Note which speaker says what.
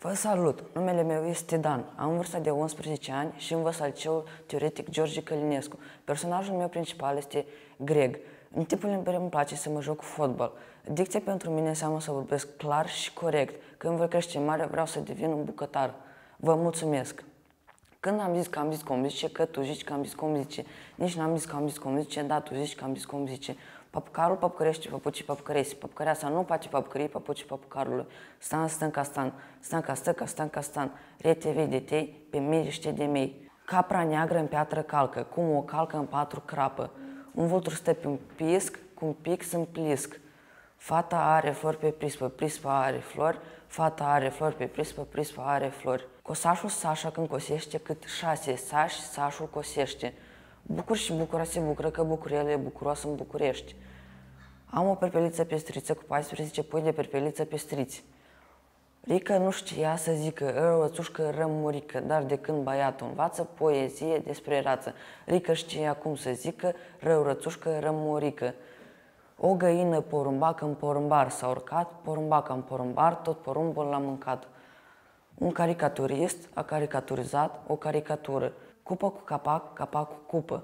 Speaker 1: Vă salut! Numele meu este Dan. Am vârsta de 11 ani și învăț al liceul teoretic George Călinescu. Personajul meu principal este Greg. În timpul liber îmi place să mă joc fotbal. Dicția pentru mine înseamnă să vorbesc clar și corect. Când voi crește mare, vreau să devin un bucătar. Vă mulțumesc! Când am zis că am zis cum zice, că tu zici că am zis cum zice, nici n-am zis că am zis cum zice, da, tu zici că am zis cum zice. Papcarul papcărește papucii papcăresi, papcăreasa nu face papcării papucii papcarului. Stan, stan, castan, stan, ca stă, castan, castan, rete vei tei, pe miriște de mei. Capra neagră în piatră calcă, cum o calcă în patru crapă. Un vultur stă pe un pisc, cu un pic să plisc. Fata are flori pe prispă, prispa are flori, fata are flori pe prispă, prispa are flori. Cosașul Sașa când cosește cât șase sași, Sașul cosește. Bucur și bucura se bucură că bucurele e bucuroasă în București. Am o perpeliță pestriță cu 14 pui de perpeliță pestriți. Rică nu știa să zică răuățușcă rămurică, dar de când băiatul învață poezie despre rață. Rică știa cum să zică răurățușcă rămurică. O găină porumbac în porumbar s-a urcat, porumbac în porumbar, tot porumbul l-a mâncat. Un caricaturist a caricaturizat o caricatură. Cupă cu capac, capac cu cupă.